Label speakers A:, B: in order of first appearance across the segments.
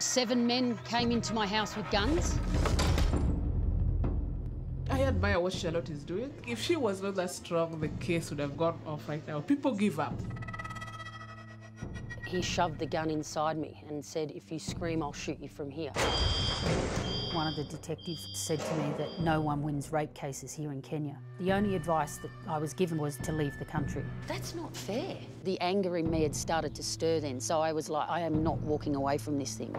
A: Seven men came into my house with guns.
B: I admire what Charlotte is doing. If she was not that strong, the case would have gone off right now. People give up.
A: He shoved the gun inside me and said, if you scream, I'll shoot you from here.
C: One of the detectives said to me that no one wins rape cases here in Kenya. The only advice that I was given was to leave the country.
A: That's not fair. The anger in me had started to stir then, so I was like, I am not walking away from this thing.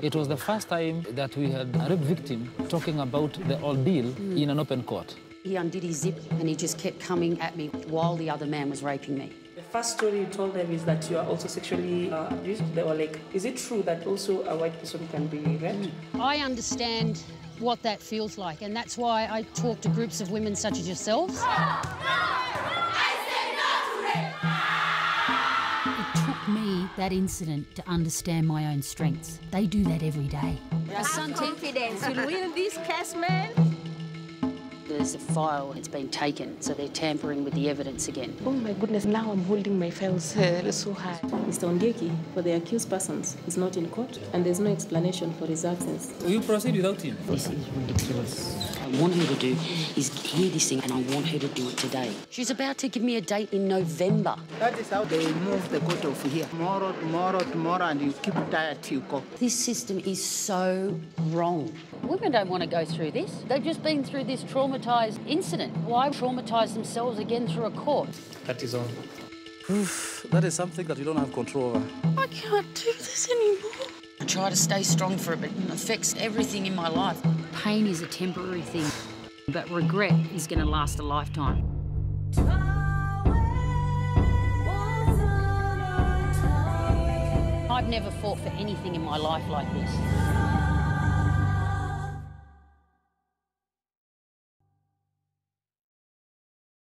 D: It was the first time that we had a rape victim talking about the ordeal in an open court.
A: He undid his zip and he just kept coming at me while the other man was raping me.
E: The first story you told them is that you are also sexually uh, abused. They were like, is it true that also a white person can be raped?
A: I understand what that feels like, and that's why I talk to groups of women such as yourselves.
C: It took me that incident to understand my own strengths. They do that every day.
F: Have confidence. You'll win this case, man.
A: There's a file, it's been taken, so they're tampering with the evidence again.
G: Oh my goodness, now I'm holding my files uh, so high.
E: Mr. Ondieki, for the accused persons, is not in court and there's no explanation for his absence.
D: Will you proceed without him?
A: This is ridiculous. I want her to do is hear this thing, and I want her to do it today. She's about to give me a date in November.
H: That is how they move the court of here. Tomorrow, tomorrow, tomorrow, and you keep tired till you go.
A: This system is so wrong. Women don't want to go through this. They've just been through this traumatised incident. Why traumatise themselves again through a court?
D: That is all. that is something that you don't have control over.
A: I can't do this anymore. I try to stay strong for it, but it affects everything in my life. Pain is a temporary thing, but regret is going to last a lifetime. I've never fought for anything in my life like this.